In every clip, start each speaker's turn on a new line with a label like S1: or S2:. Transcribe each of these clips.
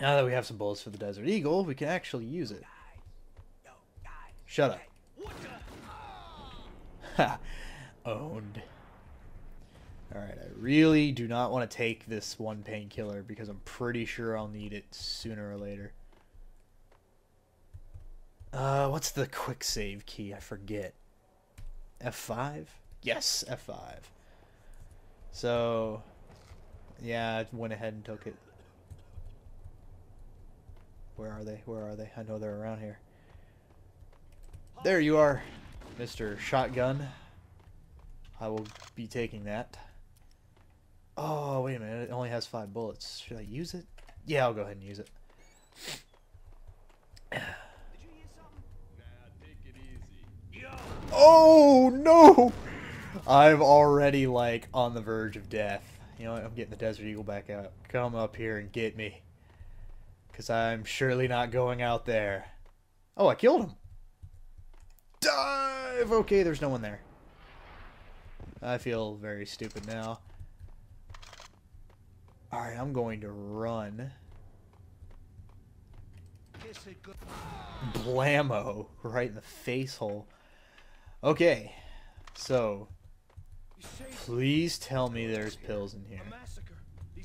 S1: Now that we have some bullets for the Desert Eagle, we can actually use it. Shut up. Ha! Owned. Alright, I really do not want to take this one painkiller because I'm pretty sure I'll need it sooner or later. Uh, what's the quick save key? I forget. F5? Yes, F5. So, yeah, I went ahead and took it. Where are they? Where are they? I know they're around here. There you are, Mr. Shotgun. I will be taking that. Oh, wait a minute. It only has five bullets. Should I use it? Yeah, I'll go ahead and use it. Oh, no! I'm already, like, on the verge of death. You know what? I'm getting the Desert Eagle back out. Come up here and get me. Because I'm surely not going out there. Oh, I killed him. Dive! Okay, there's no one there. I feel very stupid now. Alright, I'm going to run. Blammo! Right in the face hole. Okay, so please tell me there's pills in here.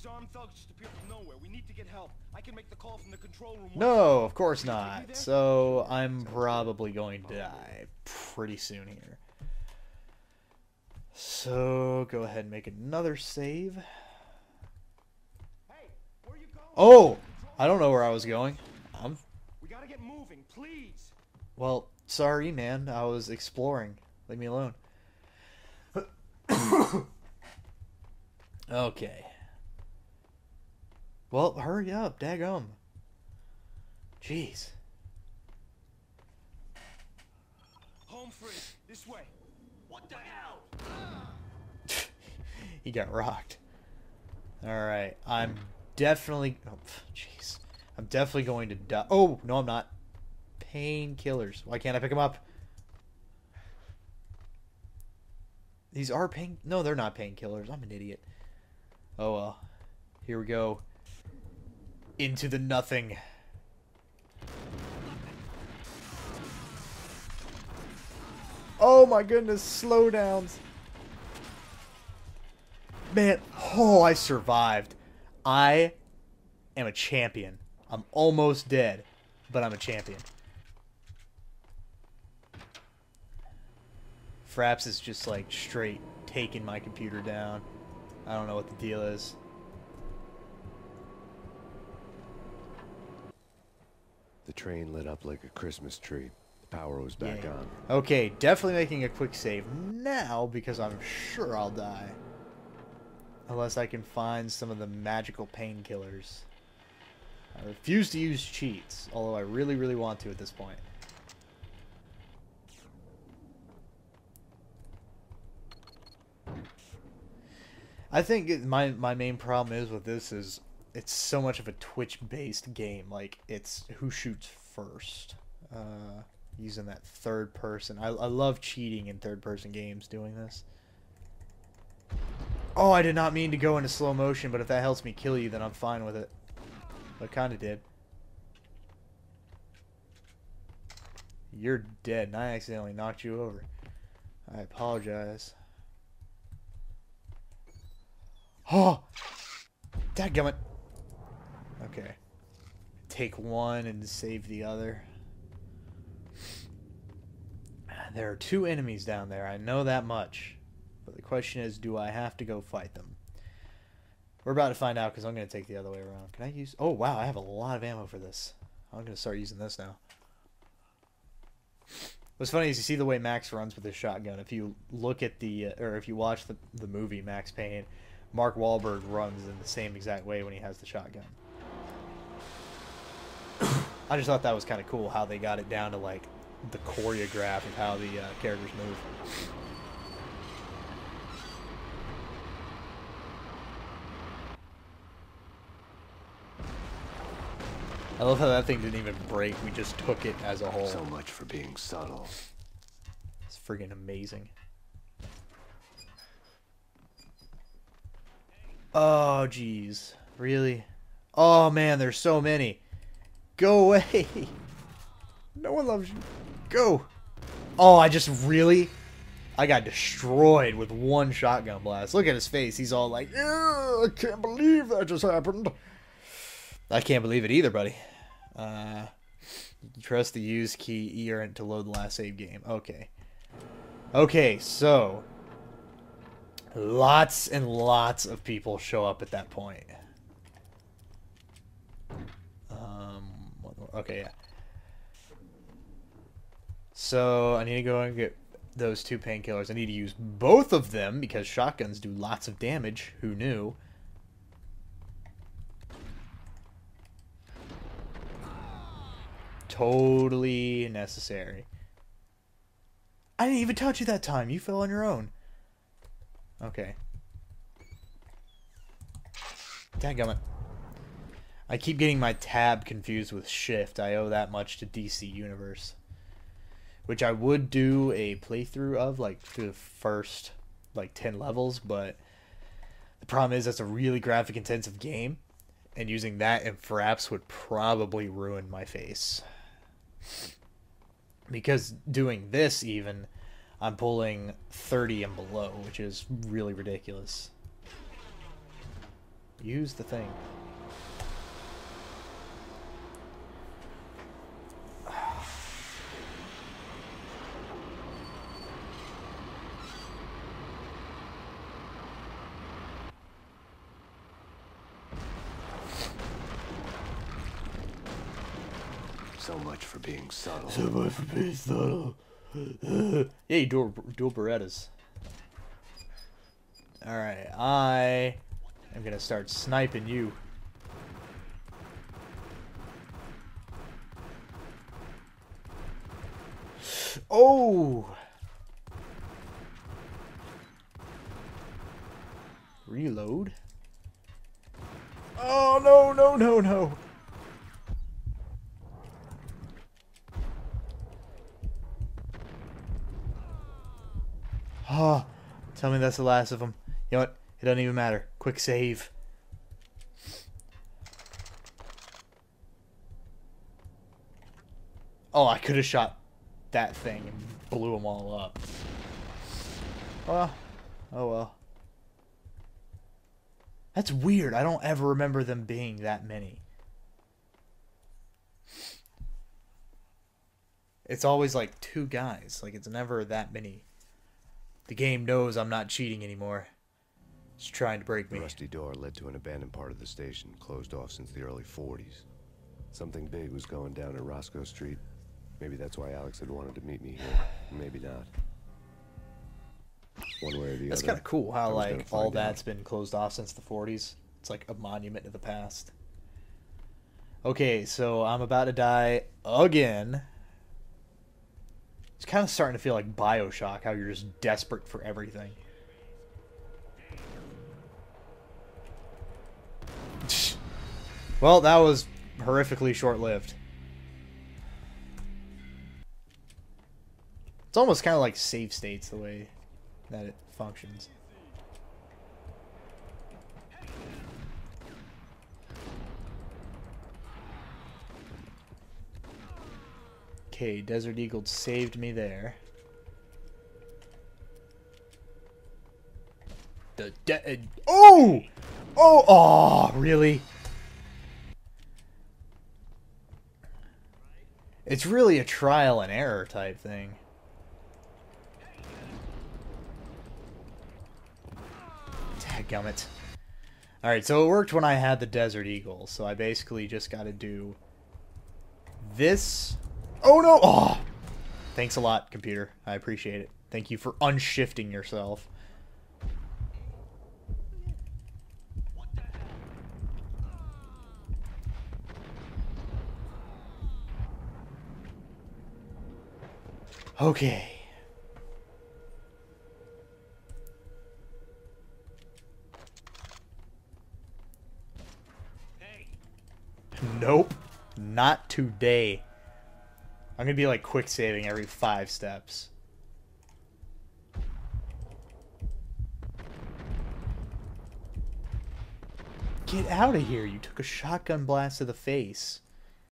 S2: These armed thugs just appeared from nowhere. We need to get help. I can make the call from the control room.
S1: No, of course not. So I'm probably going to die pretty soon here. So go ahead and make another save.
S2: Hey, where you going?
S1: Oh, I don't know where I was going. I'm
S2: We gotta get moving, please.
S1: well, sorry, man. I was exploring. Leave me alone. okay. Well, hurry up, daggum. Jeez.
S2: Home free. This way. What the hell?
S1: he got rocked. Alright, I'm definitely... Oh, jeez. I'm definitely going to die. Oh, no, I'm not. Painkillers. Why can't I pick them up? These are pain... No, they're not painkillers. I'm an idiot. Oh, well. Here we go. Into the nothing. Oh my goodness, slowdowns. Man, oh, I survived. I am a champion. I'm almost dead, but I'm a champion. Fraps is just like straight taking my computer down. I don't know what the deal is.
S3: Train lit up like a Christmas tree. The power was back
S1: Yay.
S3: on.
S1: Okay, definitely making a quick save now because I'm sure I'll die. Unless I can find some of the magical painkillers. I refuse to use cheats, although I really, really want to at this point. I think my my main problem is with this is it's so much of a Twitch based game. Like it's who shoots first. Uh, using that third person. I, I love cheating in third person games doing this. Oh, I did not mean to go into slow motion, but if that helps me kill you, then I'm fine with it. But kind of did. You're dead, and I accidentally knocked you over. I apologize. Oh! Dadgummit! Okay. Take one and save the other. There are two enemies down there. I know that much. But the question is, do I have to go fight them? We're about to find out because I'm going to take the other way around. Can I use... Oh, wow. I have a lot of ammo for this. I'm going to start using this now. What's funny is you see the way Max runs with his shotgun. If you look at the... Uh, or if you watch the, the movie Max Payne, Mark Wahlberg runs in the same exact way when he has the shotgun. I just thought that was kind of cool how they got it down to, like, the choreograph of how the uh, characters move. I love how that thing didn't even break. We just took it as a whole.
S3: So much for being subtle.
S1: It's friggin' amazing. Oh, jeez. Really? Oh man, there's so many. Go away. No one loves you. Go. Oh, I just really I got destroyed with one shotgun blast. Look at his face. He's all like, I can't believe that just happened. I can't believe it either, buddy. Uh, trust the use key ER to load the last save game. Okay. Okay, so lots and lots of people show up at that point. Okay, yeah. So I need to go and get those two painkillers. I need to use both of them because shotguns do lots of damage. Who knew? Totally necessary. I didn't even touch you that time. You fell on your own. Okay. Dadgummit. I keep getting my tab confused with shift. I owe that much to DC Universe which I would do a playthrough of like through the first like 10 levels, but the problem is that's a really graphic intensive game and using that in fraps would probably ruin my face. Because doing this even I'm pulling 30 and below, which is really ridiculous. Use the thing.
S3: So much for being subtle.
S1: So much for being subtle. yeah, you dual, dual Berettas. Alright, I am going to start sniping you. Oh! Reload. Oh, no, no, no, no. Oh, tell me that's the last of them. You know what? It doesn't even matter. Quick save. Oh, I could have shot that thing and blew them all up. Well, oh well. That's weird. I don't ever remember them being that many. It's always like two guys. Like it's never that many. The game knows I'm not cheating anymore. It's trying to break me.
S3: The rusty door led to an abandoned part of the station, closed off since the early 40s. Something big was going down at Roscoe Street. Maybe that's why Alex had wanted to meet me here. Maybe not. One way or the
S1: That's
S3: other.
S1: kind of cool how
S3: I was gonna
S1: like all that's
S3: out.
S1: been closed off since the 40s. It's like a monument to the past. Okay, so I'm about to die again. It's kind of starting to feel like BioShock, how you're just desperate for everything. Well, that was horrifically short-lived. It's almost kind of like save states the way that it functions. Okay, Desert Eagle saved me there. The de- uh, oh! Oh! Oh! Really? It's really a trial and error type thing. Dadgummit. Alright, so it worked when I had the Desert Eagle, so I basically just gotta do this. Oh no! Oh! Thanks a lot, computer. I appreciate it. Thank you for unshifting yourself. Okay. Nope. Not today. I'm gonna be like quick saving every five steps. Get out of here. You took a shotgun blast to the face.